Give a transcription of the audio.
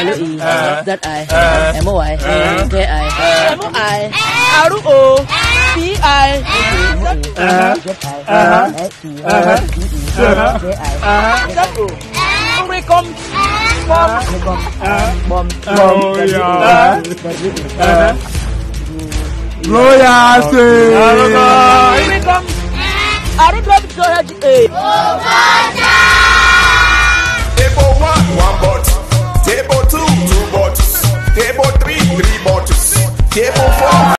L E Z I M O I K I M O I R O B I Z I S T D E J I Z O Hungry come Bom Bom Oh. Bom Loyalty. Hungry come Aru drum Que bom